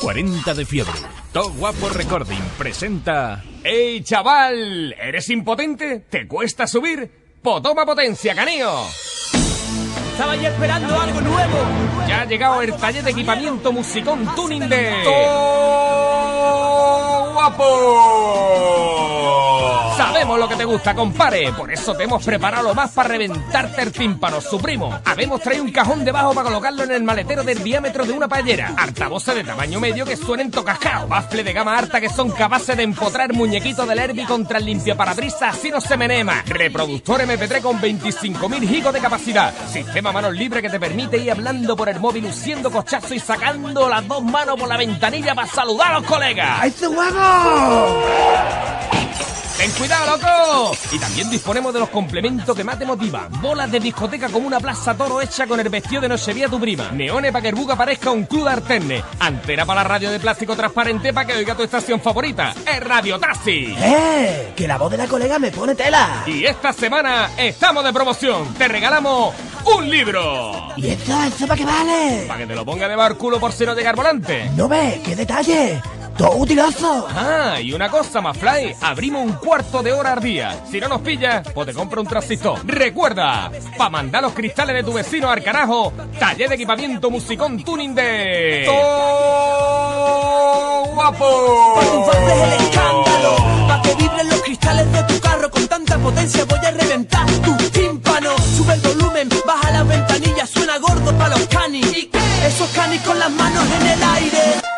40 de fiebre. Top Guapo Recording presenta... ¡Ey, chaval! ¿Eres impotente? ¿Te cuesta subir? ¡Po toma potencia, canío! Estaba ya esperando algo nuevo. Ya ha llegado el taller de equipamiento musicón tuning de... ¡Top Guapo! Sabemos lo que te gusta, compare. Por eso te hemos preparado lo más para reventarte el tímpano, su primo. Habemos traído un cajón debajo para colocarlo en el maletero del diámetro de una paellera. Altavoces de tamaño medio que suenen tocascao. Bafle de gama alta que son capaces de empotrar muñequitos del Herbie contra el limpiaparabrisas así no se menema. Reproductor MP3 con 25.000 gigos de capacidad. Sistema manos libre que te permite ir hablando por el móvil luciendo cochazo y sacando las dos manos por la ventanilla para saludar a los colegas. ¡Este huevo! ¡Ten cuidado, loco! Y también disponemos de los complementos que más te motivan. Bolas de discoteca como una plaza toro hecha con el vestido de nochevía tu prima. Neones para que el buga parezca un club de arterne. Antena para la radio de plástico transparente para que oiga tu estación favorita. Es Radio Taxi. ¡Eh! Que la voz de la colega me pone tela. Y esta semana estamos de promoción. Te regalamos un libro. ¿Y esto, esto para qué vale? Para que te lo ponga de bar culo por si no llega volante. No ve, qué detalle. ¡Todo utilazo! Ah, y una cosa, más fly, abrimos un cuarto de hora al día. Si no nos pillas, pues te compro un transistor. Recuerda, para mandar los cristales de tu vecino al carajo, taller de equipamiento musicón tuning de... ¡Todo guapo! el escándalo, pa' que vibren los cristales de tu carro con tanta potencia voy a reventar tu tímpano. Sube el volumen, baja la ventanilla, suena gordo pa' los canis. ¿Y qué? Esos canis con las manos en el aire.